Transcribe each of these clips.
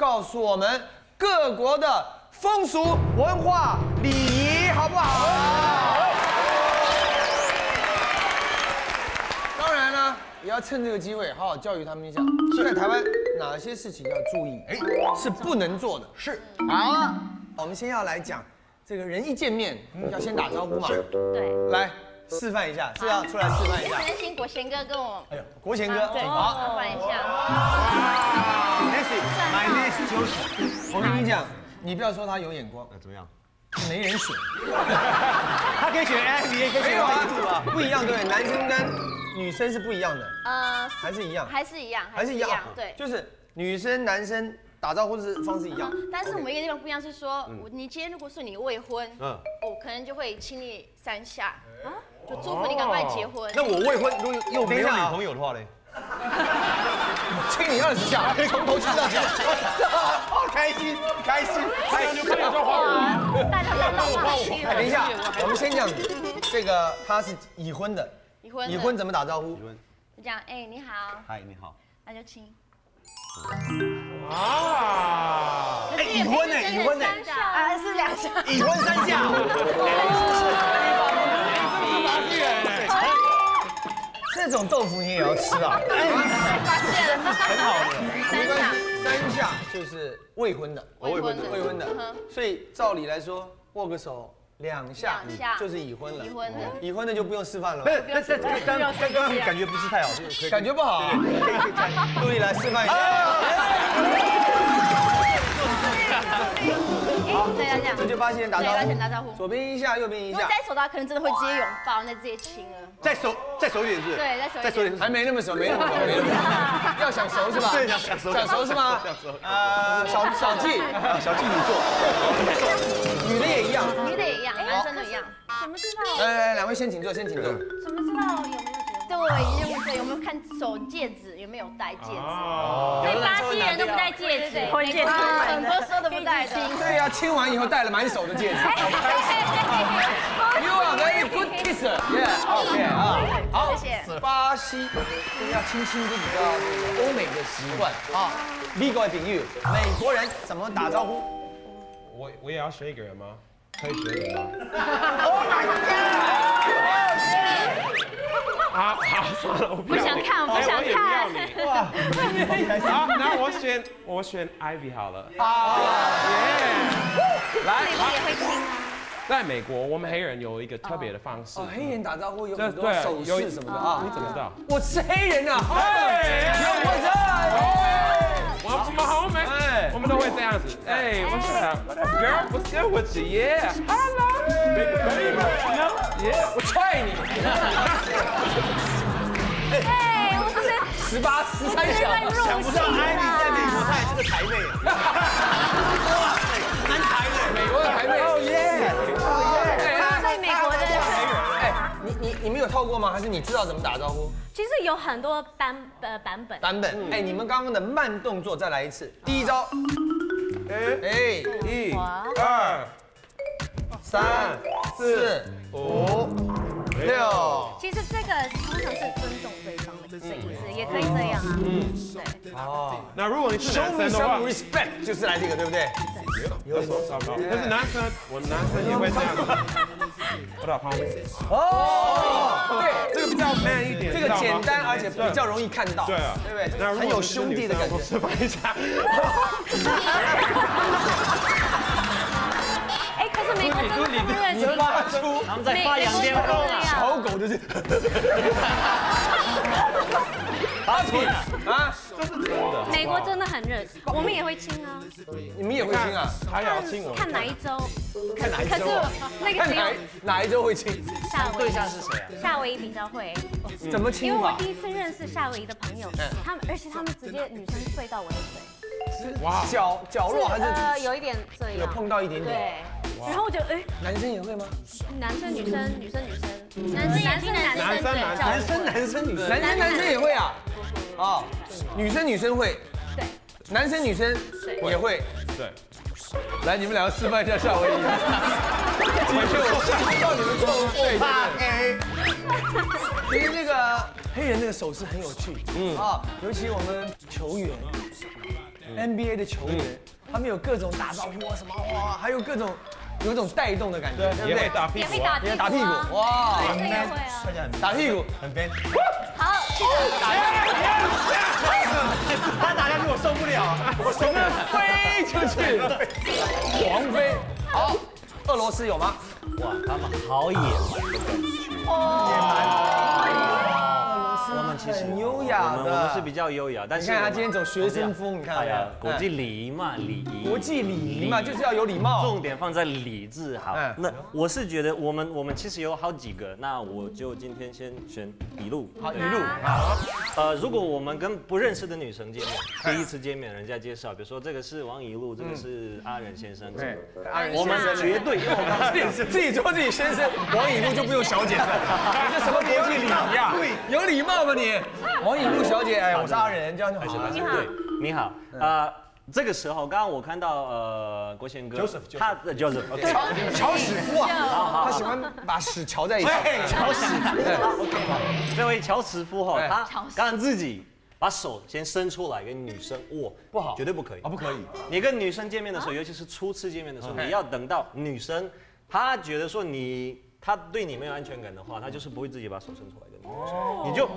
告诉我们各国的风俗文化礼仪，好不好？当然呢，也要趁这个机会好好教育他们一下，在台湾哪些事情要注意，哎，是不能做的。是，好了，我们先要来讲这个人一见面要先打招呼嘛。对，来示范一下，是要出来示范一下。先请国贤哥跟我，哎呦，国贤哥，对，好。示范一下。My name is Josh。我跟你讲，你不要说他有眼光，那怎么样？没人选。他可以选 A，你也可以选不一样，对？男生跟女生是不一样的，呃，还是一样，还是一样，还是一样，对。就是女生男生打招呼的方式一样。但是我们一个地方不一样，是说，我你今天如果是你未婚，嗯我可能就会亲你三下，啊就祝福你赶快结婚。那我未婚，如果又没有女朋友的话嘞？亲你二十下，可以从头亲到脚。好开心，开心，开心就看哇，大家都到哪去了？哎等一下，我们先讲这个，他是已婚的，已婚已婚怎么打招呼？就这样，哎，你好，嗨，你好。那就亲。啊！哎，已婚呢？已婚呢？三下啊，是两下。已婚三下。这种豆腐你也要吃啊？发现了，很好的。三下。三下就是未婚的，未婚的未婚的所以照理来说，握个手两下就是已婚了。已婚的已婚的就不用示范了不。是，那刚刚刚刚感觉不是太好，就是可以感觉不好啊。可以可以再陆毅来示范一下。哎，对要这样。这就八仙人打招呼，人打招呼左边一下，右边一下，如果在手的话，可能真的会直接拥抱，那直接亲了。再熟再熟一点是？对再熟一点再熟一点是还没那么熟，没那么熟，没那么熟。要想熟是吧？对想想熟想熟是吗？想熟呃，小小季，小处女座。女的也一样。女的也一样，男生都一样。怎么知道？来来来，两位先请坐，先请坐。怎么知道有？对，因为对有没有看手戒指，有没有戴戒指？哦所以巴西人都不戴戒指，婚戒很多说都不戴的。对呀，亲完以后戴了满手的戒指。You are very good kisser. Yeah, OK 啊。好，谢谢巴西这个要亲亲就比较这个欧美的习惯啊。的比喻，美国人怎么打招呼？我我也要学一个人吗？可以选你吗？Oh my god！啊，好，算了，我不不想看，我不想看。哇，好，那我选我选 Ivy 好了。来，自己也会听啊。在美国，我们黑人有一个特别的方式哦，，黑人打招呼有这很多对手有势什么的啊你。怎么知道？我是黑人啊！哎有我在。我我们好美哎，我们都会这样子。哎，What's up? Girl, what's good with you? You know? Yeah. 我踹你！哎，我不是十八、十三小。想不到艾米在美国，她也是个台妹啊！哇台的。美国的台妹。哦耶！在美国的，哎，你你你们有套过吗？还是你知道怎么打招呼？其实有很多版呃版本。版本。哎，你们刚刚的慢动作再来一次。第一招，哎哎，一、二、三、四、五、六。其实这个通常是尊重对方的这意思，也可以这样啊。嗯，对。哦那如果你是男生的话 some，respect，就是来这个，对不对？有所糟糕。但是男生，我男生也会这样子。我打旁边，哦，对，这个比较 man 一点，这个简单而且比较容易看到，对啊，对不对？很有兄弟的感觉。示范一下。哎，可是美国真的很热情，发出他们在发扬癫疯啊！小狗就是。阿平啊，美国真的很热情，我们也会亲啊。你们也会亲啊？他也要亲我。看哪一周？看哪一可是周啊？那个哪一哪一周会亲？夏威夷，是谁啊？夏威夷比较会，怎么亲法？因为我第一次认识夏威夷的朋友，他们而且他们直接女生睡到我的嘴，哇，角角落还呃是有一点这样，有碰到一点点？对，然后我就哎，男生也会吗？男生女生女生女生，男生男生男男生男生。男生男生女生，男生男生也会啊？哦，女生女生会，对，男生女生也会。对，来，你们两个示范一下。夏威夷。继续，我知道你们做对对对。其实那个黑人那个手势很有趣，嗯。啊，尤其我们球员，NBA 的球员，他们有各种打招呼啊什么哇，还有各种有一种带动的感觉，对不对？打屁也会打屁股打屁股，哇，打屁股，很 man。好，记得他打下去我受不了，我受不了。飞出去，狂飞。好，俄罗斯有吗？哇，他们好野蛮的感觉。我们其实很优雅的我们我们是比较优雅，但是你看他今天走学生风，你看？国际礼仪嘛，礼仪，国际礼仪嘛，就是要有礼貌。重点放在礼字好嗯。那我是觉得我们我们其实有好几个，那我就今天先选一路。好，一对路好，呃，如果我们跟不认识的女生见面，第一次见面，人家介绍，比如说这个是王一路，这个是阿仁先生，对，阿仁我们先生绝对，因为我们自己 自己说自己先生，王一路就不用小姐了，你 这什么国际礼仪啊？对？有礼貌吗你？王以路小姐，哎，我是阿仁，这样就好了。你好。对，你好，呃，这个时候刚刚我看到呃国贤哥他的 Joseph，OK，乔乔史夫啊，他喜欢把屎乔在一起。乔史夫，这位乔慈夫哈哎，他刚刚自己把手先伸出来跟女生握，不好。绝对不可以。啊，。不可以。你跟女生见面的时候，尤其是初次见面的时候，你要等到女生她觉得说你她对你没有安全感的话，她就是不会自己把手伸出来。跟你说，你就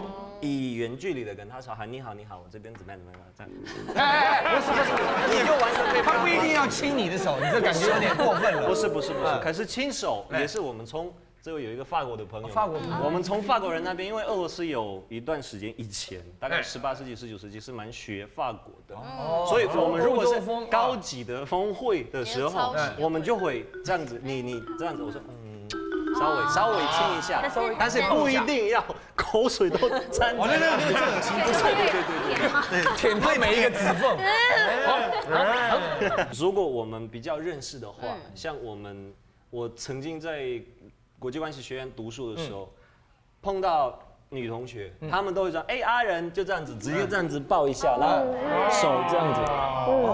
以远距离的跟他说喊你好你好，我这边怎么样怎么样这样，哎哎，哎不是不是，你就完全可以他不一定要亲你的手，你这感觉有点过分了。不是不是不是嗯，可是亲手哎。也是我们从。这位有一个法国的朋友，法国朋友我们从法国人那边，因为俄罗斯有一段时间以前，大概哎。十八世纪、十九世纪是蛮学法国的，哦。所以我们如果是高级的峰会的时候我们就会这样子，你你这样子，我说嗯，稍微稍微亲一下。但是，不一定要 口水都沾哦，那在。那那这恶心，不错对对对对吗？舔对每一个指缝。如果我们比较认识的话，像我们，我曾经在国际关系学院读书的时候，碰到女同学，她们都会说，哎，阿仁就这样子，直接这样子抱一下，然后手这样子，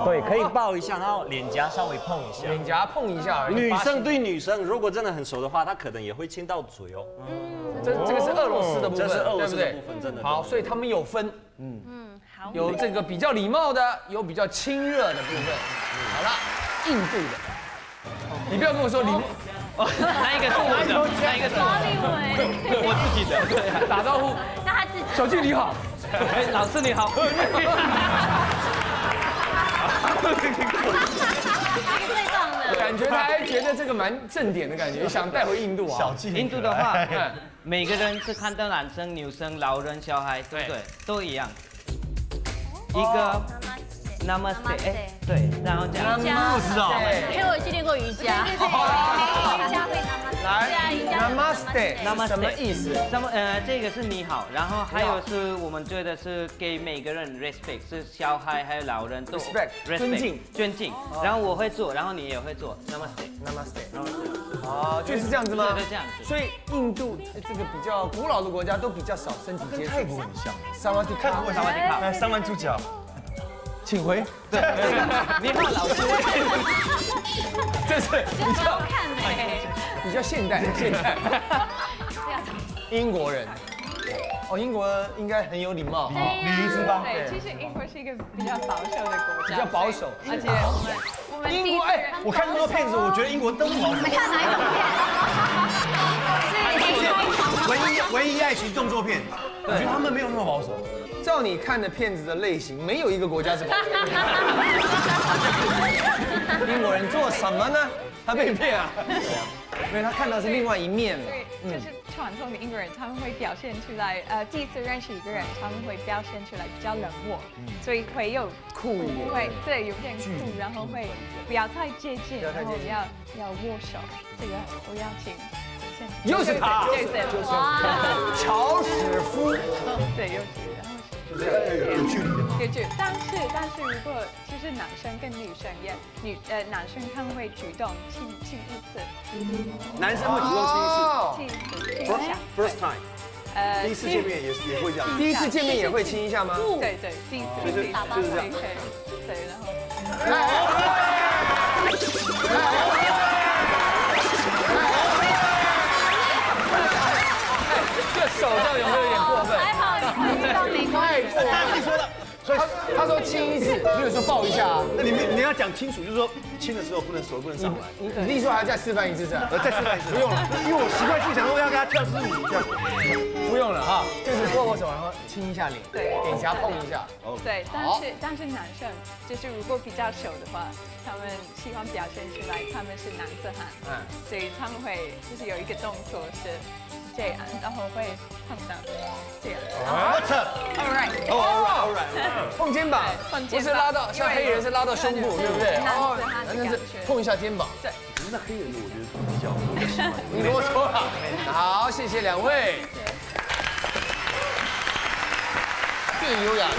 对，可以抱一下，然后脸颊稍微碰一下。脸颊碰一下而已。女生对女生，如果真的很熟的话，她可能也会亲到嘴哦。嗯这这个是俄罗斯的部分，这是俄罗斯的对不对部分真的好，所以他们有分，嗯，好。有这个比较礼貌的，有比较亲热的部分。好了，印度的，你不要跟我说礼貌，那一个是我的，那一个是我的，我自己的。对，打招呼，那他自己小静你好。哎，老师你好。这个最棒的。感觉他还觉得这个蛮正点的感觉，想带回印度啊。小静印度的话哎，每个人是看到男生、女生、老人、小孩，对不对？都一样。一个 Namaste，哎，对，然后这样。瑜伽，不知道因为我去练过瑜伽。对对对，瑜伽会 Namaste，来瑜伽，Namaste。是 Namaste 什么意思？那么呃，这个是你好，然后还有是我们觉得是给每个人 respect，是小孩还有老人都 Respect，尊敬。尊敬。然后我会做，然后你也会做，Namaste。Namaste。哦，就是这样子吗？对对这样子。所以印度这个比较古老的国家都比较少身体接触。泰国很像。萨瓦迪卡，萨瓦迪卡来三万猪脚，请回。对，你好，老师。这是比较好看哎。比较现代，现代。英国人，哦，英国应该很有礼貌。礼仪之邦。对，其实英国是一个比较保守的国家，比较保守而且我们我们英国哎，我看那么多片子，我觉得英国都不保守。看哪一种片？是开场吗？唯一唯一爱情动作片，我觉得他们没有那么保守。照你看的片子的类型，没有一个国家是保。英国人做什么呢？他被骗啊，因为他看到是另外一面了对。就是传统的英国人，他们会表现出来，呃，第一次认识一个人，他们会表现出来比较冷漠，所以会有酷一点会对有点酷，然后会不要太接近，然后要要握手，这个我要请。又是他。对对对，哇，乔史夫，对，有距，然后是有距离，有距。但是但是如果就是男生跟女生也女呃男生他们会主动亲亲一次，男生会主动亲一哦亲一次，亲一下。，first time，呃，第一次见面也也会这样。第一次见面也会亲一下吗？对对，第一次就是就是这样对对，然后。所以他他说亲一次，你有时候抱一下啊。那你们你要讲清楚，就是说亲的时候不能手不能上来，你你说还要再示范一次是吧？呃，再示范一次。不用了，因为我习惯性想说要跟他跳支舞这样。不用了哈，就是握握手，然后亲一下脸，对脸颊碰一下。对，但是但是男生就是如果比较熟的话，他们喜欢表现出来他们是男子汉，嗯所以他们会就是有一个动作是这样，然后会碰到这样。我操！All right，哦，碰肩膀对，碰肩膀不是拉到像黑人是拉到胸部，对不对？男子汉的那是碰一下肩膀。对。那黑人的我觉得比较。你跟我说了，好，谢谢两位。最优雅的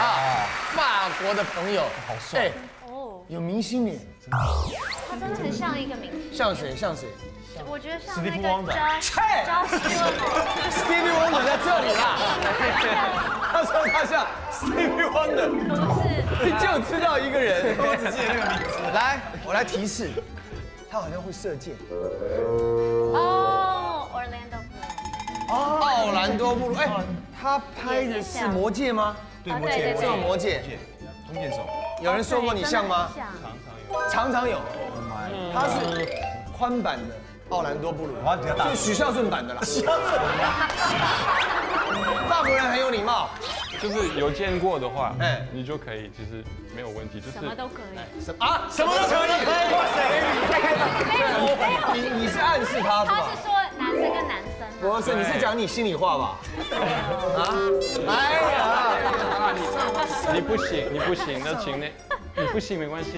啊，法国的朋友，好帅，哦，有明星脸，他真的很像一个明星。像谁？像谁我觉得像那 Stevie 个 Wonder 张切张希文？Stevie Wonder 在这里啦。他说他像 Stevie Wonder，不是，你就知道一个人，我只记得那个名字。来，我来提示，他好像会射箭。哦，Orlando Bloom。奥兰多布鲁，哎，他拍的是《魔戒》吗？对啊对对这个《，魔戒弓箭手。》，有人说过你像吗？像常常有，他是宽版的奥兰多布鲁，就是许孝顺版的啦。许孝顺 法国人很有礼貌，就是有见过的话，哎哎，你就可以，其实没有问题，就是什么都可以。什么啊？什么都可以。哇塞，你你是暗示他是吧？他是说男生跟男生啊。不是，你是讲你心里话吧？啊？哎呀，你不行，你不行，那请那，你不行没关系，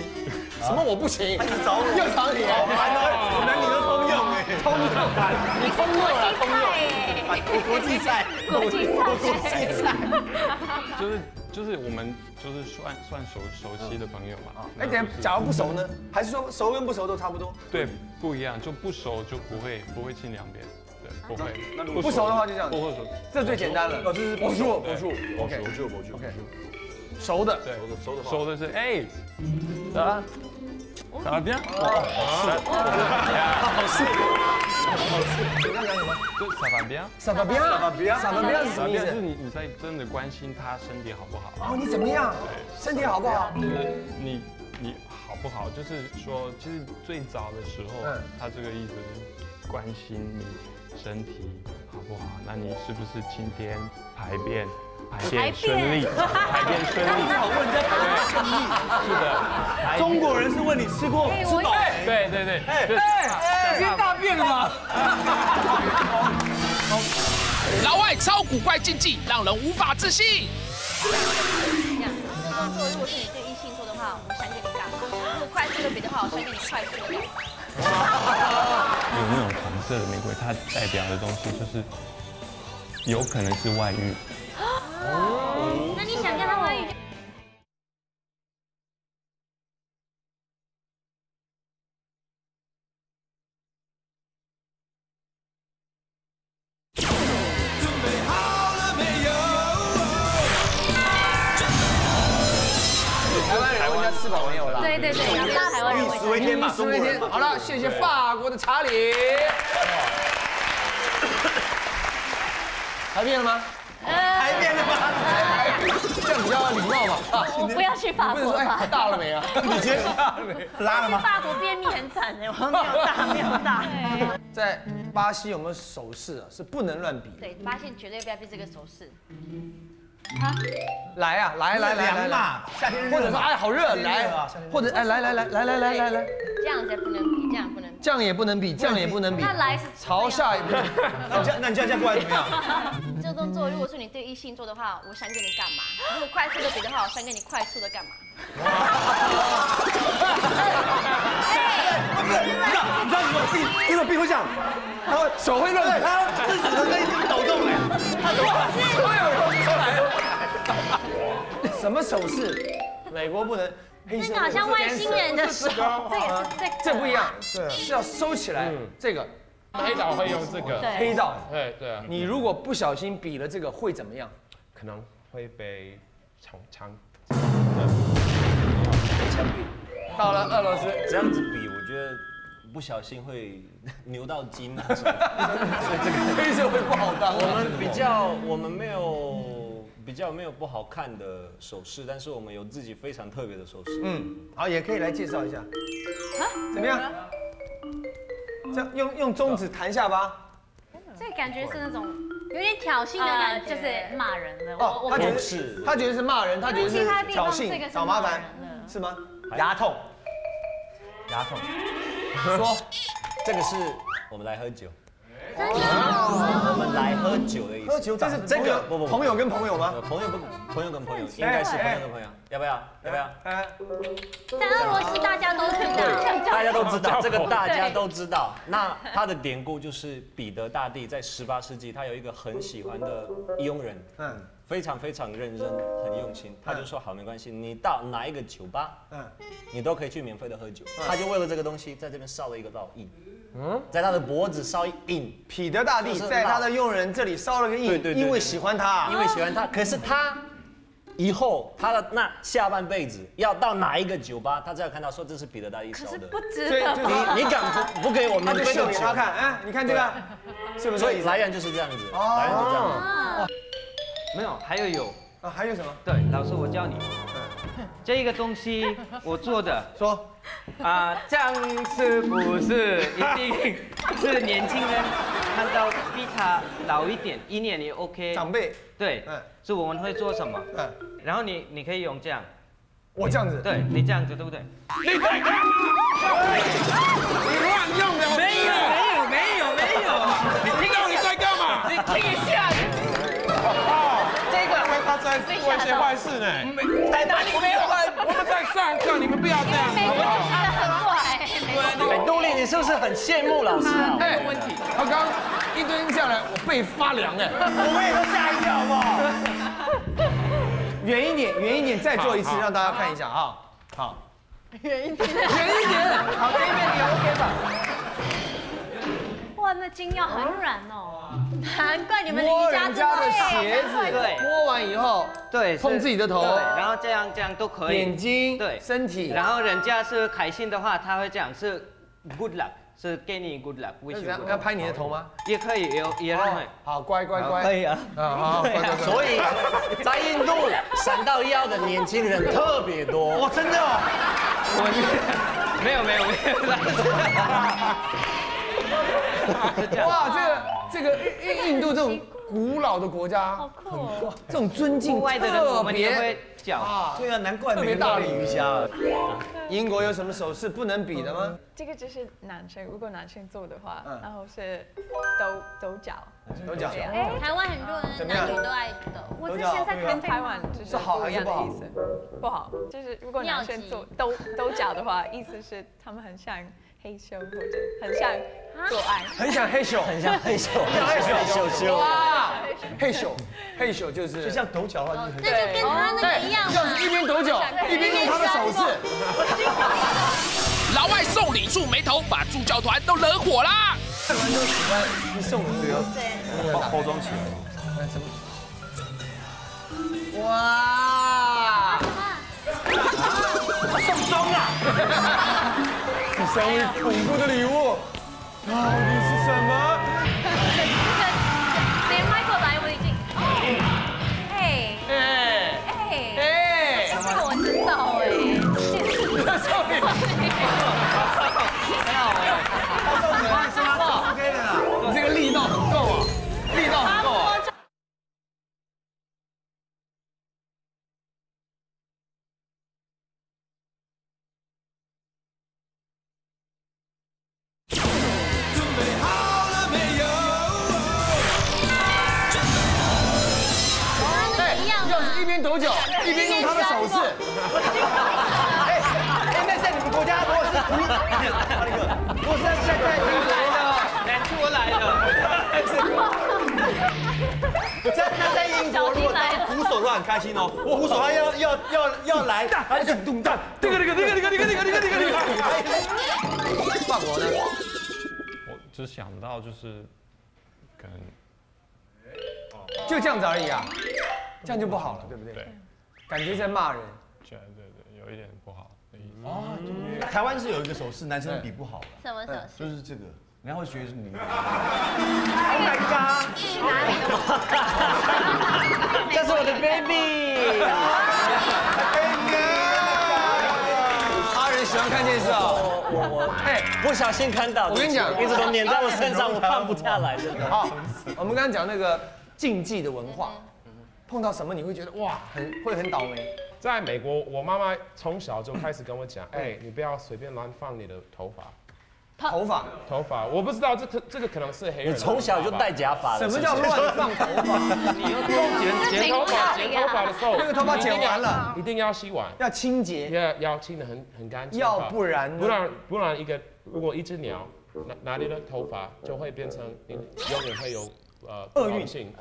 什么我不行？找我又找你，男女都通用哎。通用，你通用了，通用。国际赛，国际赛。国际赛就是就是我们就是算算熟熟悉的朋友嘛。哎，等下，假如不熟呢？还是说熟跟不熟都差不多？对，不一样，就不熟就不会不会亲两边，对，不会。那如果不熟的话就这样子不，会熟，这最简单了。哦，这是魔术，魔术，OK，，OK，我就我就 OK 熟的，对，熟的话熟的是哎，啊，咋了 bien？你刚讲什么？就 bien？萨巴比亚，萨巴比亚，萨巴比亚是什么意就是？你你在真的关心他身体好不好？哦，你怎么样？对身体好不好？就是你你好不好？就是说，其实最早的时候，嗯他这个意思是关心你身体好不好？那你是不是今天排便排便顺利？排便顺利？好问人家排便顺利。是的，排中国人是问你吃过吃饱，对对对，就已经大便了吗？老外超古怪禁忌，让人无法置信。这样，这动作如果是你对异性做的话，我闪给你干嘛？如果快速的比的话，我闪给你快速的干嘛？有那种红色的玫瑰，它代表的东西就是有可能是外遇。那你想跟他外遇？台湾人问人家吃饱没有啦？对对对，要大台湾人玉会石为天嘛，十位天，中国人。好了，谢谢法国的查理。排便了吗？排便了吗？这样比较礼貌嘛。啊我不要去法不能说哎，国吧。大了没啊？你今天拉了吗？法国便秘很惨的，我没有大，没有大。在巴西有没有手势啊？是不能乱比。对，巴西绝对不要比这个手势。来啊，来来来来来，凉嘛，夏天热或者说哎好热，来或者哎来来来来来来来来，这样才不能比，这样。这样也不能比，这样也不能比他，来是朝下也不能。那你这样那你这样这样过来怎么样？这个动作如果是你对异性做的话，我想给你干嘛？如果快速的比的话，我想给你快速的干嘛？你知道你知道你说臂这种臂会这样，他会手会乱对，他自己的在抖动哎，他抖所有人出来了。什么手势？美国不能黑色那个好像外星人的手，这也是这个。这不一样，是要收起来。这个黑岛会用这个，黑道，对对啊，你如果不小心比了这个会怎么样？可能会被抢抢。到了俄罗斯，这样子比，我觉得不小心会 牛到筋啊。黑色会不好当。我们比较，我们没有比比较没有不好看的首饰，但是我们有自己非常特别的首饰。嗯，好，也可以来介绍一下。啊怎么样？这样用用中指弹下巴。这感觉是那种有点挑衅的感觉，就是骂人的。哦，他觉得是，他觉得是骂人，他觉得是挑衅，找麻烦，是吗？牙痛，牙痛。说，这个是我们来喝酒。我们来喝酒的意思。喝酒，这是这个不不朋友跟朋友吗？朋友不朋友跟朋友，应该是朋友跟朋友。要不要？要不要？在俄罗斯大家都知道，大家都知道 这个，大家都知道。那他的典故就是彼得大帝在十八世纪，他有一个很喜欢的佣人，嗯，非常非常认真，很用心。他就说好，没关系，你到哪一个酒吧，嗯，你都可以去免费的喝酒。他就为了这个东西，在这边烧了一个烙印。嗯，在他的脖子烧印，彼得大帝在他的佣人这里烧了个印，对对，因为喜欢他，因为喜欢他。可是他以后他的那下半辈子要到哪一个酒吧，他只要看到说这是彼得大帝烧的，不值得。你你敢不不给我们秀给他看？哎，你看这个，是不是？所以来源就是这样子，来源就这样。没有，还有有啊，还有什么？对，老师我教你，这一个东西我做的，说。啊，这样是不是一定是年轻人看到比他老一点一年也 OK？长辈对，嗯，是我们会做什么？嗯，然后你你可以用这样，我这样子，对你这样子对不对？你在？你乱用的，做一些坏事呢？在哪里没有？我们在上课，你们不要这样。没有，很怪。哎，杜丽，你是不是很羡慕老师啊？没有问题。他刚一蹲下来，我背发凉哎，我也都吓一跳，好不好？远一点，远一点，再做一次，让大家看一下啊。好，远一点，远一点。好，这边你 OK 吧？哇，那筋要很软哦。难怪你们摸人家的鞋子，对，摸完以后，对，碰自己的头，对，然后这样这样都可以，眼睛，对，身体，然后人家是开心的话，他会讲是 good luck，是给你 good luck，不需要拍你的头吗？也可以，也也可以，好，乖乖乖，可以啊，好，所以在印度闪到腰的年轻人特别多，哇，真的，我没有没有没有，哇，这个。这个印印度这种古老的国家，好酷哦！这种尊敬特别讲啊，对啊，难怪特别大的鱼虾。英国有什么手势不能比的吗？这个就是男生，如果男生做的话，然后是抖抖脚，抖脚。哎，台湾很多人男女都爱抖。我之前在跟台湾就是好还是不好？不好，就是如果男生做抖抖脚的话，意思是他们很像。黑咻或者很像做爱，很像黑咻，很像黑咻，黑咻咻哇，黑咻，黑咻就是就像抖脚啊，那就跟他那个一样嘛，一边抖脚一边用他的手势。老外送礼触眉头，把助教团都惹火啦。看完都喜欢送礼哦，对，包装起来。哇！三位恐怖的礼物，到底是什么？我。在那在英国，如果鼓手都很开心哦，我鼓手他要要要要来，他就咚咚，这个这个这个这个这个这个这个这个这个。法国呢？我只想到就是，可能就这样子而已啊。这样就不好了，对不对？对，感觉在骂人。对对对，有一点不好的意思。哦，台湾是有一个手势，男生比不好的。什么手势？就是这个，然后学是女。Oh my god！这是我的 baby。阿仁喜欢看电视啊，我我哎，不小心看到，我跟你讲，一直都粘在我身上，我放不下来，真的。好，我们刚刚讲那个禁忌的文化，碰到什么你会觉得哇，很会很倒霉。在美国，我妈妈从小就开始跟我讲，哎，你不要随便乱放你的头发。头发，头发，我不知道这可这个可能是黑人。你从小就戴假发什么叫乱放头发？你要剪剪头发，剪头发的时候，那个头发剪完了，一定要洗完，要清洁，要要清的很很干净。要不然，不然不然一个如果一只鸟哪哪里的头发就会变成永远会有呃厄运性。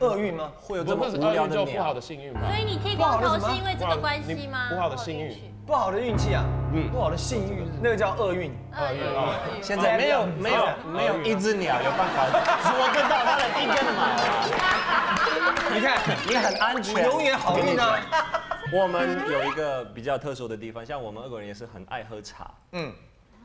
厄运吗？会有这么无聊的不好的幸运吗？所以你剃光头是因为这个关系吗？不好的幸运。不好的运气啊，嗯，不好的幸运，那个叫厄运。厄运啊！现在没有没有没有一只鸟有办法捉得到它的一根毛。你看，你很安全，永远好运啊。我们有一个比较特殊的地方，像我们俄国人也是很爱喝茶，嗯。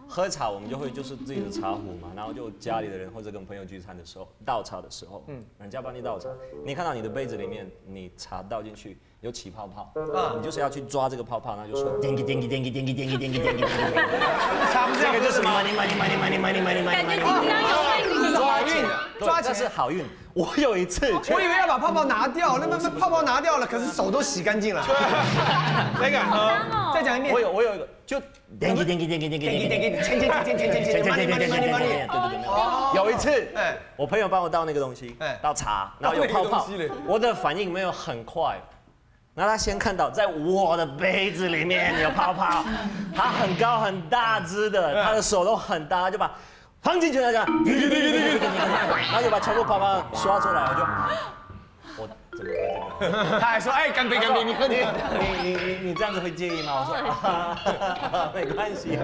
喝茶，我们就会就是自己的茶壶嘛，然后就家里的人或者跟朋友聚餐的时候倒茶的时候，嗯，人家帮你倒茶，你看到你的杯子里面你茶倒进去有起泡泡，啊，你就是要去抓这个泡泡，那就说点击点击点击点击点击点击电击电击，这个就是买你买你买你买你买你买你买你买你，感觉紧张有味，这是抓运，抓起是好运。我有一次，我以为要把泡泡拿掉，那那泡泡拿掉了，可是手都洗干净了。那个，再讲一遍。我有我有一个，就点击点击点击点击点击点击，钳钳钳钳钳钳钳钳钳钳钳钳钳，对对对。有一次，哎，我朋友帮我倒那个东西，倒茶，然后有泡泡，我的反应没有很快，然后他先看到在我的杯子里面有泡泡，他很高很大只的，他的手都很大，就把。放进去了，这样，然后就把全部泡泡刷出来，我就，我怎么喝这个？他还说，哎，干杯干杯，你喝你，你你你你这样子会介意吗？我说，没关系，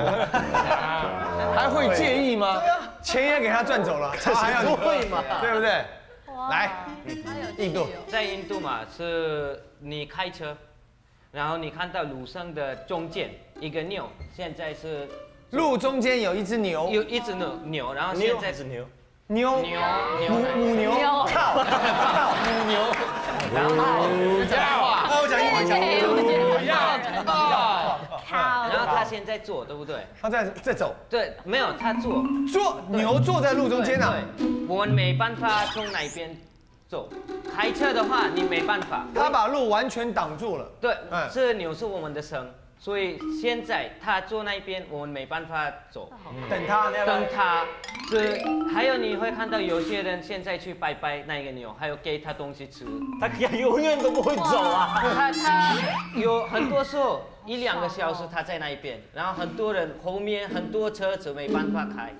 还会介意吗？钱也给他赚走了，这还要你会吗？对不对？来，印度，在印度嘛，是你开车，然后你看到路上的中间一个牛，现在是。路中间有一只牛，有一只牛牛，然后现在是牛，牛。牛母母牛，靠靠母牛，然后要，那我讲英文讲，要靠靠，然后他现在坐，对不对？他在在走，对，没有他坐坐牛坐在路中间呢，我们没办法从哪边走，开车的话你没办法，他把路完全挡住了，对，这牛是我们的神。所以现在他坐那边，我们没办法走。等他，等他。是，还有你会看到有些人现在去拜拜那个牛，还有给他东西吃，他永远都不会走啊。他他有很多时候一两个小时他在那一边，然后很多人后面很多车子没办法开，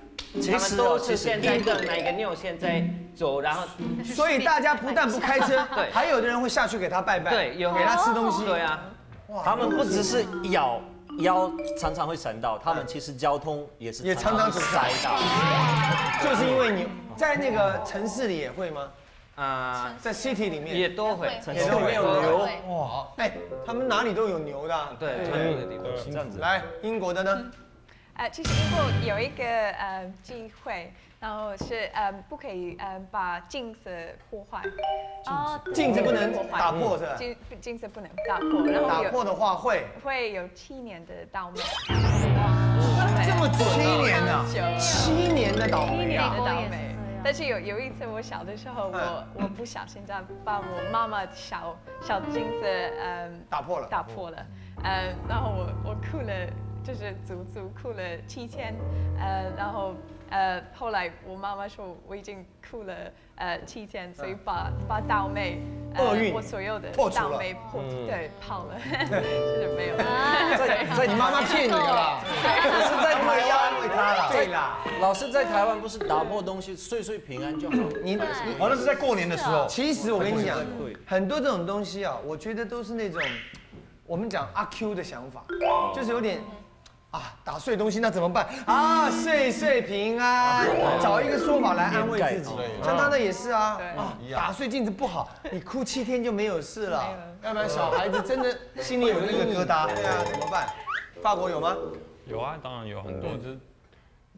他们都是现在等那个牛现在走，然后所以大家不但不开车，对，还有的人会下去给他拜拜，对，有给他吃东西，对啊。他们不只是咬腰常常会闪到，他们其实交通也是也常常塞到，就是因为你在那个城市里也会吗？啊，在 city 里面也都会，也都有牛哇！哎，他们哪里都有牛的，对，这样子。来，英国的呢？呃，其实英国有一个呃机会。然后是呃不可以呃把镜子破坏，哦，镜子不能打破是吧？镜镜子不能打破，然后打破的话会会有七年的倒霉。哇，这么七年的，七年的倒霉，七年的倒霉。但是有有一次我小的时候，我我不小心这样把我妈妈小小镜子嗯打破了，打破了，嗯，然后我我哭了，就是足足哭了七天，呃，然后。呃，后来我妈妈说我已经哭了呃七天，所以把把倒霉厄运我所有的倒霉破对泡了，是没有。在你妈妈骗你了，是在台湾为他了。对啦，老师在台湾不是打破东西岁岁平安就好。你哦，那是在过年的时候。其实我跟你讲，很多这种东西啊，我觉得都是那种我们讲阿 Q 的想法，就是有点。啊，打碎东西那怎么办啊？岁岁平安，找一个说法来安慰自己。像他那也是啊，啊，打碎镜子不好，你哭七天就没有事了。要不然小孩子真的心里有那个疙瘩。对啊，怎么办？法国有吗？有啊，当然有很多，就是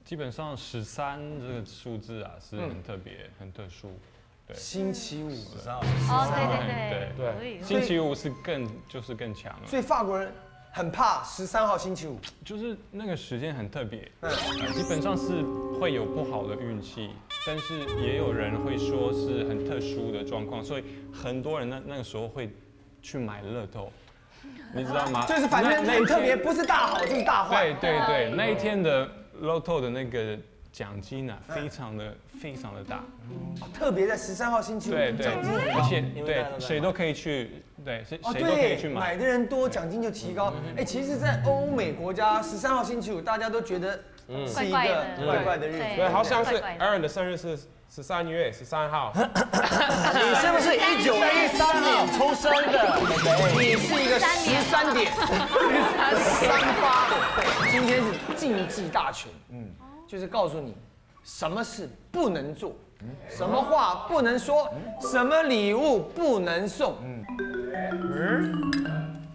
基本上十三这个数字啊是很特别、很特殊。对，星期五，哦，对对对对，星期五是更就是更强了。所以法国人很怕十三号星期五，就是那个时间很特别，呃基本上是会有不好的运气，但是也有人会说是很特殊的状况，所以很多人那那个时候会去买乐透，你知道吗？就是反正那很特别，不是大好就是大坏。对对对，那一天的 Lotto 的那个奖金啊，非常的非常的大。特别在十三号星期五，对对，而且对谁都可以去，对谁哦，谁都可以去对，买。买。的人多，奖金就提高。哎，其实，在欧美国家，十三号星期五大家都觉得是一个怪怪的。日子。对对，好像是 Aaron 的生日是十三月十三号，你是不是一九一三年出生的？你是一个十三点，三八。今天是竞技大全，嗯，就是告诉你什么事不能做，什么话不能说，什么礼物不能送。嗯，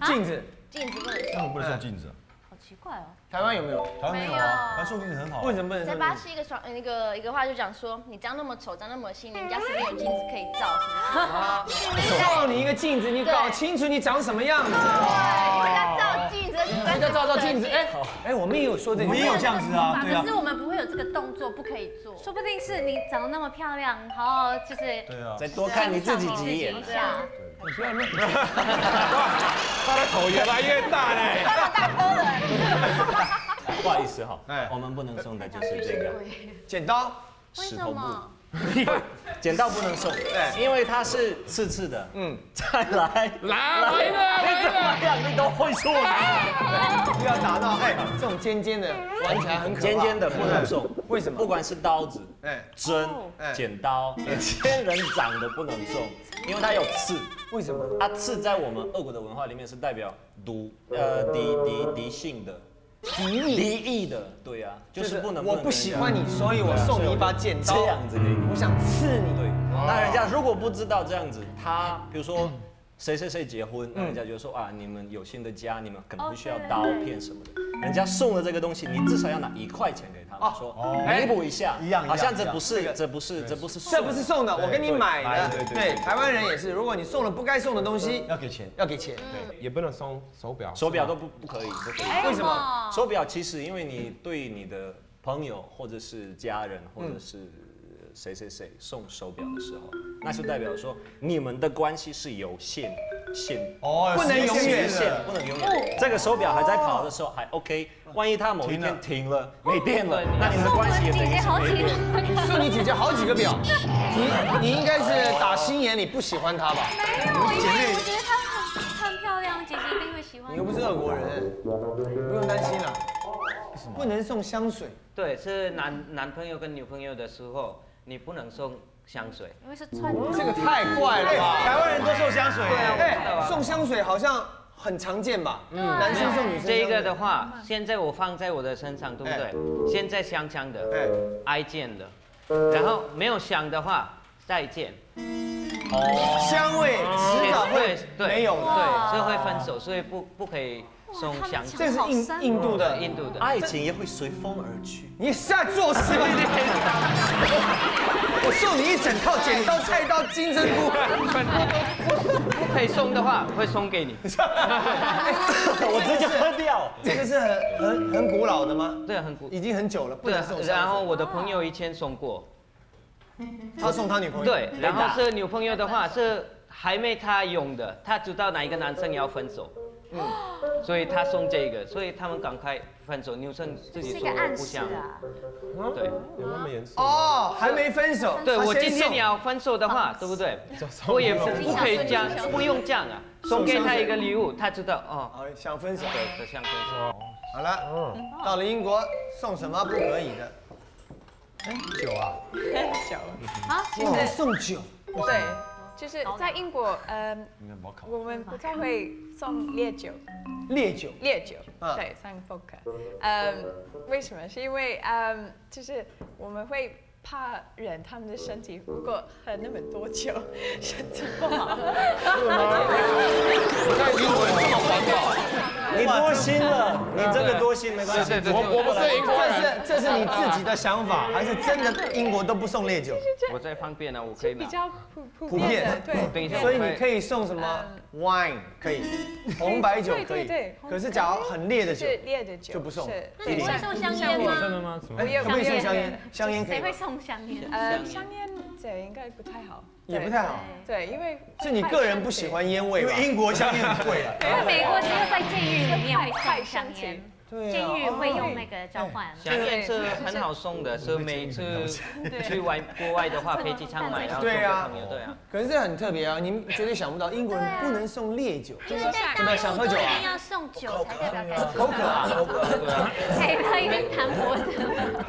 镜子，镜子不能为什么不能送镜子？好奇怪哦。台湾有没有？台湾没有啊，他送镜子很好啊。为什么不能在？巴西一个双呃那个一个话就讲说，你长那么丑，长那么新，人家是没有镜子可以照，是不是？送你一个镜子，你搞清楚你长什么样子。对人家照镜子，人家照照镜子，哎哎，我们也有说这我们也有这样子啊，对啊可。是我们不会有这个动作，不可以做。说不定是你长得那么漂亮，好好就是对啊。再多看你自己几眼一。下。你 不要乱。他的头越来越大嘞。不好意思哈哎，我们不能送的就是这个剪刀，石头布。么？剪刀不能送，对因为它是刺刺的。嗯，再来，来来了你怎么样？你都会错的。不要打到，哎，这种尖尖的玩起来很可怕。尖尖的不能送，为什么不管是刀子、哎，针哎、剪刀，仙人掌的不能送，因为它有刺。为什么？它刺在我们俄国的文化里面是代表毒，呃，敌敌敌性的，敌意，敌意的，对啊，就是不能。我不喜欢你，所以我送你一把剪刀，这样子给你。我想刺你。对，那人家如果不知道这样子，他比如说谁谁谁结婚，那人家就说啊，你们有新的家，你们可能不需要刀片什么的。人家送了这个东西，你至少要拿一块钱给他们，说弥补一下，一样一样好像这不是这不是这不是送这的不是送的，我给你买的。对对对，台湾人也是，如果你送了不该送的东西，要给钱。要给钱。对也不能送手表，手表都不不可以，不可以。为什么？手表其实因为你对你的朋友或者是家人或者是谁谁谁送手表的时候，那就代表说你们的关系是有限限哦不能永远时限，不能永远。这个手表还在跑的时候还 OK，万一它某一天停了没电了，那你们的关系也等于是没电。送你姐姐好几个表，你你应该是打心眼里不喜欢她吧？没有，因为我觉得她很很漂亮，姐姐一定会喜欢。你又不是俄国人，不用担心了。不能送香水，对，是男男朋友跟女朋友的时候，你不能送香水。因为是穿这个太怪了吧？台湾人都送香水。对啊。送香水好像很常见吧？嗯，男生送女生。这一个的，话，现在我放在我的身上，对不对？现在香香的，哎，爱见的，然后没有香的话，再见。香味迟早会对没有的。对，所以会分手，所以不不可以送香。这是印印度的，印度的。爱情也会随风而去。你下作死吧你！我送你一整套剪刀、菜刀、金针菇。不可以送的话，会送给你。我直接喝掉。这个是很很很古老的吗？对，很古。已经很久了，不能送，然后我的朋友以前送过。他送他女朋友。对，然后是女朋友的话是还没他用的，他知道哪一个男生要分手，嗯，所以他送这个，所以他们赶快分手，女生自己说不想。啊。对，有那么严肃？哦，还没分手。对我今天你要分手的话，对不对？我也不不可以这样，不用这样啊，送给他一个礼物，他知道哦，想分手。对，这像分手。好了，到了英国送什么不可以的？酒啊，酒。现在送酒。对，就是在英国，嗯。我们不太会送烈酒，烈酒。烈酒，嗯对，送 vodka。嗯，为什么？是因为嗯，就是我们会怕人他们的身体如果喝那么多酒，身体不好。你看英国人这么环保，你多心了，你真的多心没关系。我我不是英国这，是这是你自己的想法，还是真的英国都不送烈酒？我在方便呢，我可以买。比较普普遍的，对。等一下，所以你可以送什么 wine 可以，红白酒可以可是假如很烈的酒，烈的酒就不送是那你会送香烟吗？真的吗？哎，可不可以送香烟？香烟可以吗谁会？送香烟？呃，香烟这应该不太好，也不太好，对，因为是你个人不喜欢烟味因为？英国香烟很贵啊。因为美国只有在监狱里面会太送香烟，监狱会用那个交换。香烟是很好送的，是每次去外国外的话，飞机场买，然后送给对啊朋友，对啊。可是这很特别啊，你们绝对想不到，英国人不能送烈酒，因为在怎么想喝酒啊一定要送酒才代表感情，口渴啊，口渴。才可以谈脖子。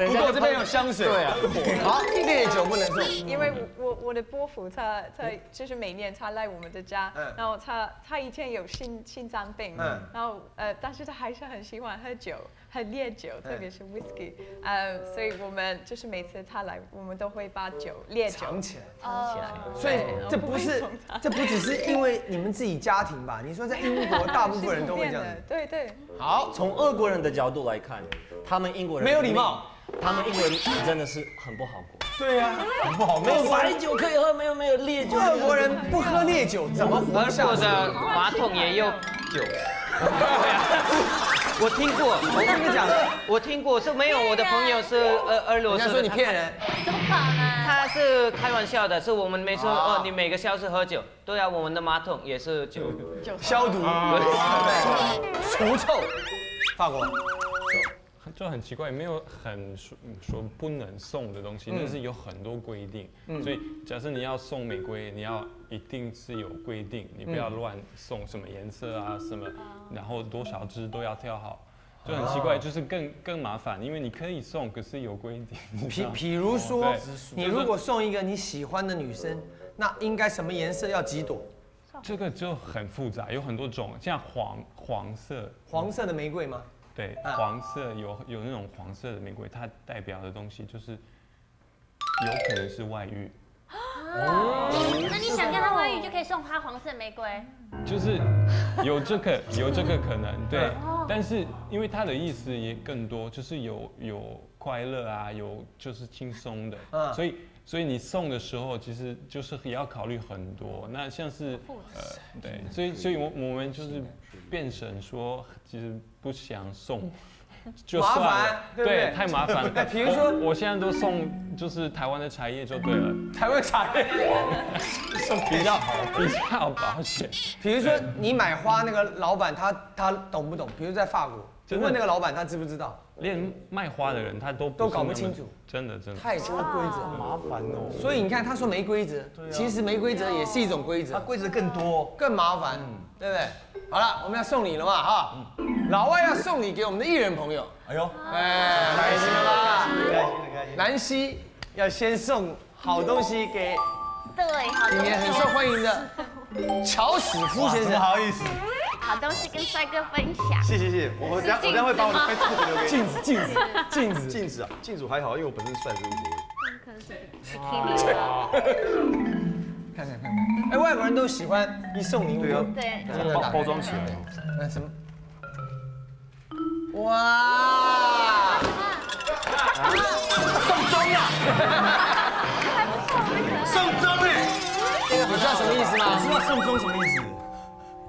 不过我这边有香水。对啊。好，烈酒不能送。因为我我我的伯父他他就是每年他来我们的家，嗯然后他他以前有心心脏病，嗯然后呃，但是他还是很喜欢喝酒，很烈酒，特别是 whisky，呃，所以我们就是每次他来，我们都会把酒烈酒藏起来。藏起来，所以这不是这不只是因为你们自己家庭吧？你说在英国，大部分人都会这样。对对，好，从俄国人的角度来看，他们英国人没有礼貌，他们英国人真的是很不好过。对呀，很不好。没有白酒可以喝，没有没有烈酒。俄国人不喝烈酒怎么活俄国下去？的马桶也有酒。我听过，我跟你讲，我听过是没有，我的朋友是俄俄罗斯的。人家说你骗人，怎么可能？他是开玩笑的，是我们没说啊哦，你每个小时喝酒。对啊，我们的马桶也是酒。消毒？除臭，法国。就很奇怪，没有很说说不能送的东西，嗯但是有很多规定。所以假设你要送玫瑰，你要一定是有规定，你不要乱送什么颜色啊什么，然后多少支都要挑好。就很奇怪，就是更更麻烦，因为你可以送，可是有规定。比比如说对，你如果送一个你喜欢的女生，那应该什么颜色要几朵？这个就很复杂，有很多种，像黄黄色，黄色的玫瑰吗？对，啊黄色有有那种黄色的玫瑰，它代表的东西就是有可能是外遇，那你想跟他外遇，就可以送他黄色玫瑰。就是有这个有这个可能，对哦。但是因为他的意思也更多，就是有有快乐啊，有就是轻松的，嗯所以所以你送的时候，其实就是也要考虑很多。那像是呃对，所以所以我我们就是变成说，其实不想送。就算麻烦了，对不对太麻烦了。哎 比如说我我现在都送就是台湾的茶叶就对了，台湾茶叶 送比较好。比较保险。比如说你买花那个老板他他懂不懂？比如在法国，就问那个老板他知不知道？连卖花的人他都都搞不清楚，真的真的。太多规则，麻烦哦。所以你看他说没规则，其实没规则也是一种规则，它规则更多。更麻烦，对不对？好了，我们要送礼了嘛哈，老外要送礼给我们的艺人朋友，哎呦，哎，开心了吧？很开心很开心。南希要先送好东西给对，好东今年很受欢迎的乔史夫先生不生。好意思，好东西跟帅哥分享。谢谢谢谢，我我等下我等下会把我的 Facebook 留给。镜子，镜子，镜子，镜子啊，镜子还好，因为我本身帅，所以无所谓。是 Kimi 的，看看看看，哎，外国人都喜欢一送礼物，对啊对，包包装起来。那什么？哇！送钟呀！送钟哎！你知道什么意思你知？道送钟什么意思？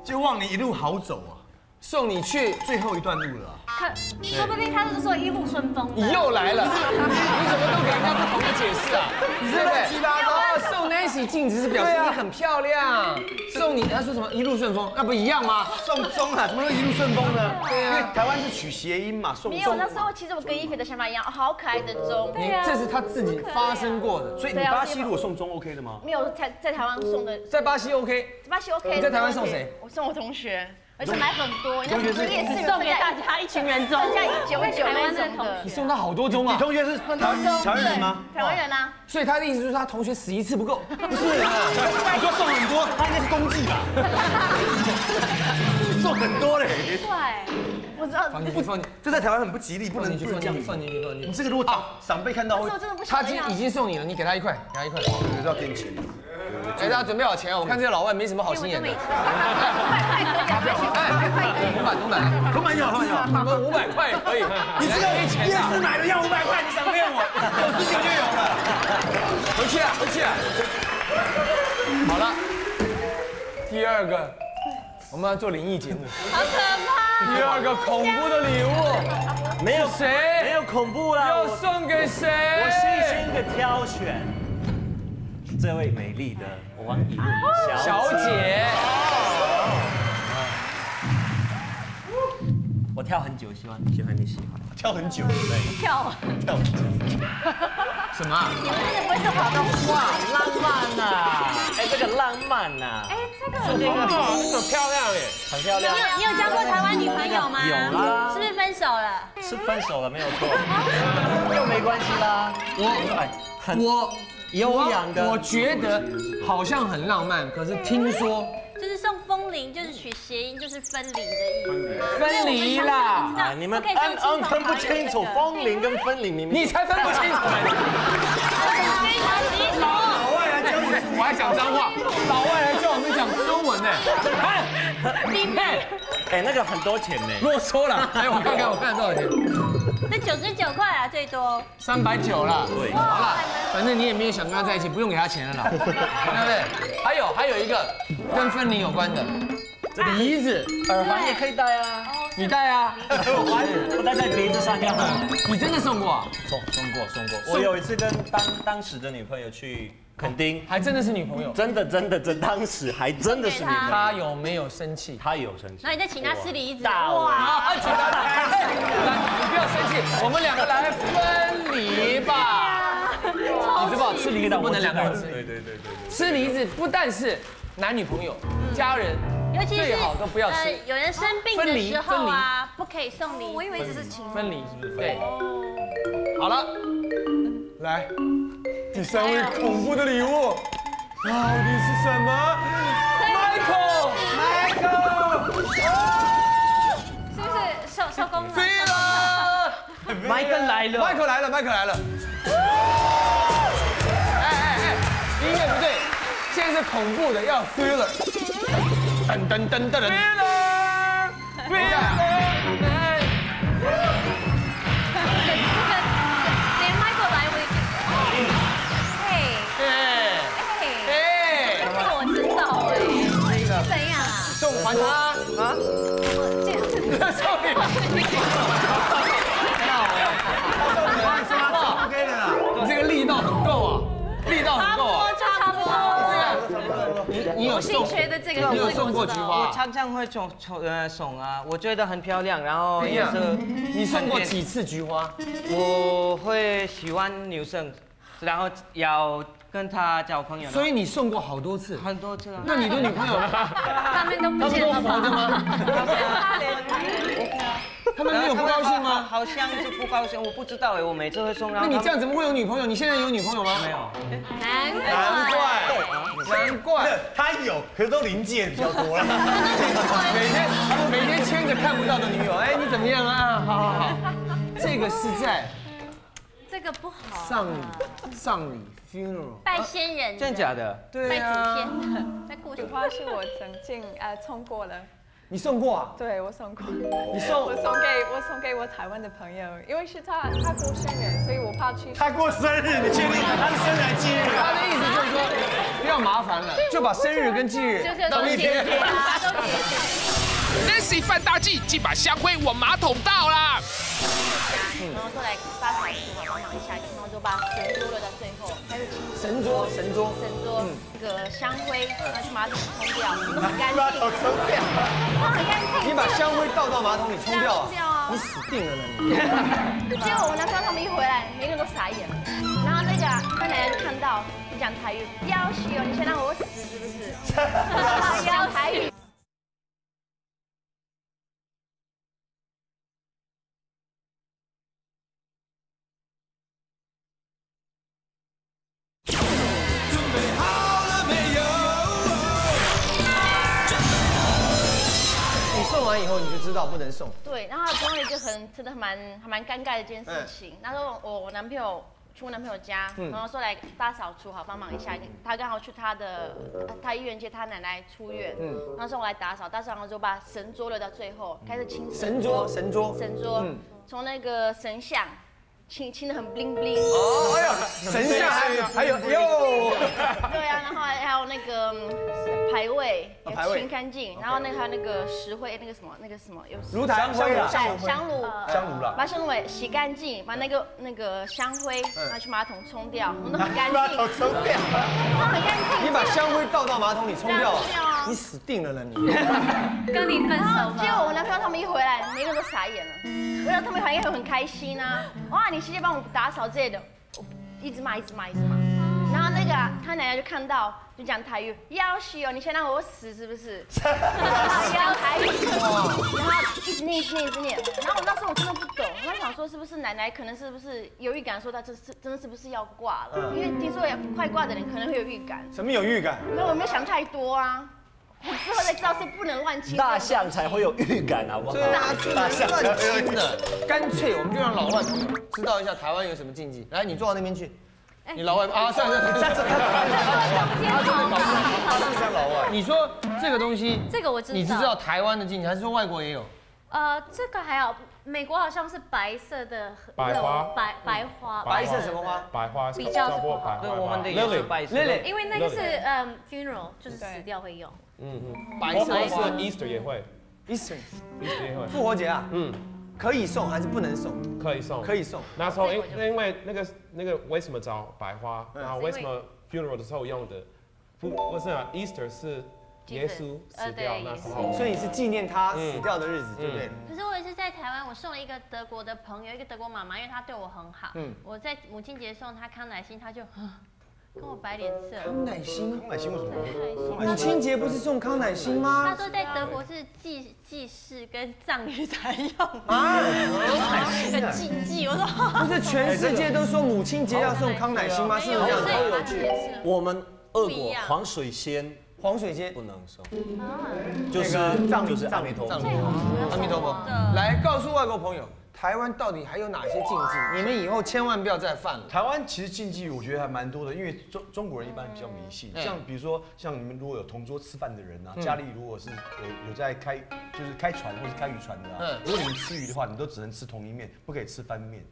就望你一路好走啊，送你去，最后一段路了啊。可说不定他是说一路顺风。你又来了，你怎么都给人家不同的解释啊？对不对？七八糟哦，送 Nancy 镜子是表示你很漂亮，送你他说什么一路顺风，那不一样吗？送钟啊，怎么会一路顺风呢？对啊因为台湾是取谐音嘛，送没有，那时候其实我跟伊菲的想法一样，哦好可爱的钟。你这是他自己发生过的，所以你巴西如果送钟 OK 的吗？没有在在台湾送的，在巴西 OK，巴西 OK。你在台湾送谁？我送我同学，而且买很多，人家是夜市送给大家一群人中，剩下一九九台湾那种的的同学你。送他好多钟啊，你同学是台台湾人吗？台湾人啊，所以他的意思就是他同学死一次不够，不是啊，你说送很多，他应该是冬季吧？送很多嘞。对，我不知道。放进去，放进去，这在台湾很不吉利，不能放进去，放进去，放进去，放进去。你这个如果长长辈看到会，他已经已经送你了，你给他一块，给他一块。这个要给你钱。哎，大家准备好钱哦！我看这些老外没什么好心眼的。五百，五百，五百有，五百有，你们五百块可以。你这个夜市买的要五百块，你想骗我？有十九就有了。回去啊，回去啊。好了，第二个，我们要做灵异节目。好可怕！第二个恐怖的礼物，没有谁？没有恐怖啦，要送给谁？我细心的挑选，这位美丽的王以露小姐。我跳很久，希望希望你喜欢。跳很久，对，跳跳很久。什么？你们真的不会送好东西？哇，浪漫呐！哎，这个浪漫呐！哎，这个这个很漂亮耶，很漂亮。你有你有交过台湾女朋友吗？有啦。是不是分手了？是分手了，没有错。又没关系啦。我我优雅的，我觉得好像很浪漫，可是听说就是送风铃，就是取谐音，就是分离的意思。分离啦。啊，你们可以安安分不清楚，风铃跟分离明明。你才分不清楚。老外来教你，我还讲脏话，老外来教我们讲中文呢。你妹！哎，那个很多钱呢。啰嗦了。哎，我看看，我看多少钱？这九十九块啊，最多。三百九了。对。好了，反正你也没有想跟他在一起，不用给他钱了啦，对不对？还有还有一个跟分离有关的，鼻子、耳环也可以戴啊。你戴啊？我戴在鼻子上就好。你真的送过啊？送送过送过。我有一次跟当当时的女朋友去垦丁，还真的是女朋友。真的真的真，当时还真的是女朋友。他有没有生气？他有生气。那你再请他吃梨子。哇！请她来，你不要生气，我们两个来分离吧。你知道吃梨子不能两个人吃。对对对对对。吃梨子不但是男女朋友、家人。尤其是最好都不要吃。有人生病的时候啊，不可以送梨。我以为只是情分离，是不是？对。好了，来，第三位恐怖的礼物，到底是什么？Michael，Michael，是不是收收工了？飞了，Michael 来了，Michael 来了，Michael 来了。哎哎哎，音乐不对，现在是恐怖的，要 thriller。噔噔噔噔噔！对你。这个力道很够啊，力道很够啊。差不多。你你有送？你有送过菊花？我常常会送送呃送啊，我觉得很漂亮，然后也是。你送过几次菊花？我会喜欢女生，然后要跟他交朋友。所以你送过好多次？很多次啊。那你的女朋友？他们都不见了活着吗？他们没有不高兴吗？好像是不高兴，我不知道哎，我每次会送。那你这样怎么会有女朋友？你现在有女朋友吗？没有。难难怪，难怪他有，可是都临界比较多了。每天每天牵着看不到的女友，哎，你怎么样啊？好好好，这个是在这个不好。丧礼，丧礼，funeral，拜先人，真的假的？对啊。拜祖先的，那菊花是我曾经呃送过了。你送过啊？对，我送过。你送？我送给我送给我台湾的朋友，因为是他他过生日，所以我怕去。他过生日，你确定他是生日还是忌日？他的意思就是说，不要麻烦了，就把生日跟忌日当一天。Nancy 犯大忌，竟把香灰往马桶倒啦！然后过来把水好帮忙一下，然后就把神桌留在最后，开始清神桌，神桌，神桌，那个香灰，然后去马桶冲掉，很干净。马桶冲掉，很干净。你把香灰倒到马桶里冲掉啊？你死定了呢你！结果我们男生他们一回来，每个人都傻眼。然后那个那男人看到就讲台语，要死哦，你先让我死是不是？讲台语。你就知道不能送。对，然后其中一个很真的蛮还蛮尴尬的一件事情，那时候我我男朋友去我男朋友家，然后说来大扫除，好帮忙一下，他刚好去他的他医院接他奶奶出院，嗯，然后说我来打扫，打扫完之后把神桌留到最后，开始清神桌神桌。神桌，从那个神像。清清的很 bling bling 哦，哎呀，神像还有还有哟，对啊，然后还有那个排位也清干净，然后那个还有那个石灰那个什么那个什么有炉台香炉香炉香炉了，把香炉也洗干净，把那个那个香灰拿去马桶冲掉，弄得很干净，马桶冲掉，弄很干净，你把香灰倒到马桶里冲掉，你死定了了你，跟你分手，结果我男朋友他们一回来，每个人都傻眼了，我想他们应该会很开心啊，哇。你谢谢帮我打扫之类的，一直骂，一直骂，一直骂。然后那个他奶奶就看到，就讲台语，要死哦，你先让我死是不是？要台语，然后一直念，一直念，一直念。然后我那时候我真的不懂，我在想说是不是奶奶可能是不是有预感，说她这是真的是不是要挂了？因为听说快挂的人可能会有预感。什么有预感？没有，我没有想太多啊。之后才知道是不能乱亲，大象才会有预感，好不好？大象乱亲的，干脆我们就让老外知道一下台湾有什么禁忌。来，你坐到那边去，你老外啊，算了算了，下次他他这边搞他是像老外。你说这个东西，这个我知道，你是知道台湾的禁忌，还是说外国也有？呃，这个还好，美国好像是白色的百花，白白花，白色什么花？百花比较是不好。对，我们的也是白色，因为那个是嗯 funeral，就是死掉会用。嗯嗯，白色是 Easter 也会，Easter，Easter 也会，复活节啊，嗯，可以送还是不能送？可以送，可以送。那时候因因为那个那个为什么找白花？然后为什么 funeral 的时候用的？不不是啊，Easter 是耶稣死掉那时候，所以是纪念他死掉的日子，对不对？可是我也是在台湾，我送了一个德国的朋友，一个德国妈妈，因为她对我很好。嗯，我在母亲节送她康乃馨，她就。跟我摆脸色。康乃馨，康乃馨为什么？母亲节不是送康乃馨吗？他说在德国是祭祭祀跟葬礼才用。啊，是个禁忌。我说，不是全世界都说母亲节要送康乃馨吗？是这样子。我们俄国黄水仙，黄水仙不能送。就是葬就是阿弥陀佛，阿弥陀佛。来告诉外国朋友。台湾到底还有哪些禁忌？你们以后千万不要再犯了。台湾其实禁忌我觉得还蛮多的，因为中中国人一般比较迷信，像比如说像你们如果有同桌吃饭的人啊，家里如果是有有在开就是开船或是开渔船的啊，如果你们吃鱼的话，你都只能吃同一面，不可以吃翻面。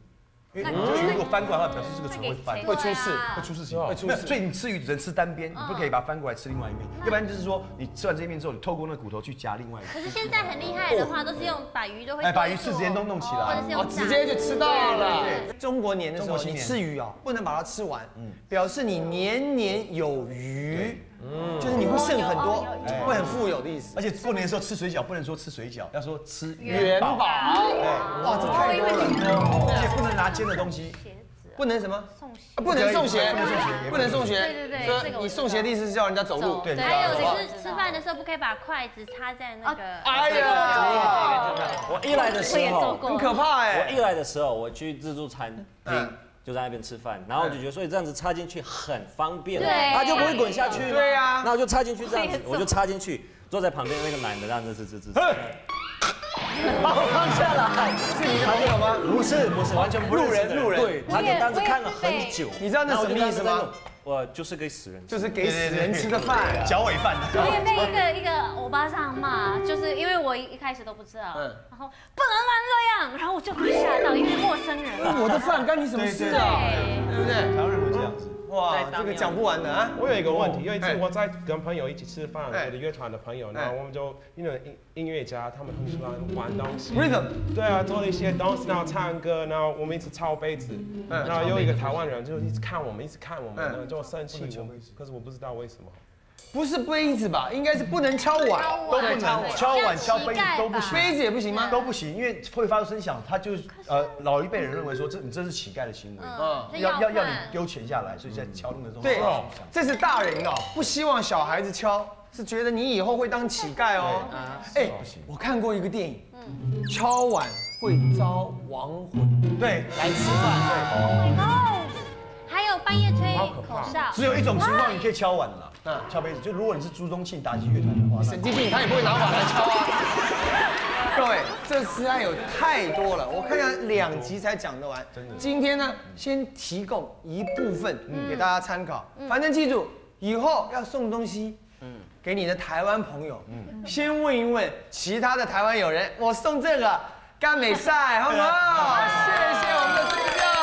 因为鱼如果翻过来的话，表示这个船会翻，会出事，会出事情，会出事。所以你吃鱼只能吃单边，你不可以把它翻过来吃另外一面，要不然就是说你吃完这一面之后，你透过那骨头去夹另外一面。可是现在很厉害的话，都是用把鱼都会，哎，把鱼刺直接弄弄起来，哦，直接就吃到了。中国年。的时候，你吃鱼哦，不能把它吃完，嗯，表示你年年有余。嗯，就是你会剩很多，会很富有的意思。而且过年的时候吃水饺，不能说吃水饺，要说吃元宝。对，哇，这太多了。而且不能拿尖的东西。不能什么？送鞋？不能送鞋，不能送鞋，不能送鞋。对对对，你送鞋的意思是叫人家走路。对，还有就是吃饭的时候不可以把筷子插在那个。哎呀，我一来的时候很可怕哎。我一来的时候，我去自助餐厅。就在那边吃饭，然后我就觉得，所以这样子插进去很方便，它就不会滚下去。对呀，那我就插进去这样子，我就插进去，坐在旁边那个男的这样子吃吃吃。把我放下来，是你的朋友吗？不是，不是，完全不路人，路人。对，他就当时看了很久。你知道那什么意思吗？我就是给死人，就是给死人吃的饭，脚尾饭。我也被一个一个欧巴桑骂，就是因为我一开始都不知道，然后不能乱这样，然后我就会吓到，因为陌生人。我的饭干你什么事啊？对不对？台湾人会这样子。哇，这个讲不完的啊！我有一个问题，有一次我在跟朋友一起吃饭，我的乐团的朋友，然后我们就因为音音乐家，他们很喜欢玩东西，rhythm，对啊，做了一些东西，然后唱歌，然后我们一直抄杯子，然后有一个台湾人就一直看我们，一直看我们，然后就生气，可是我不知道为什么。不是杯子吧？应该是不能敲碗，都不能敲碗、敲杯子都不行，杯子也不行吗？都不行，因为会发出声响。他就呃，老一辈人认为说，这你这是乞丐的行为，嗯，要要要你丢钱下来，所以在敲那个东西。对，这是大人哦，不希望小孩子敲，是觉得你以后会当乞丐哦。哎，我看过一个电影，敲碗会招亡魂，对，来吃饭，对。还有半夜吹口哨，只有一种情况你可以敲碗了。敲杯子，就如果你是朱宗庆打击乐团的话，神经病，他也不会拿碗来敲啊。各位，这实在有太多了，我看一下两集才讲得完。真的，今天呢，先提供一部分给大家参考。反正记住，以后要送东西，嗯，给你的台湾朋友，嗯，先问一问其他的台湾友人，我送这个干美赛，好不好？谢谢我们的。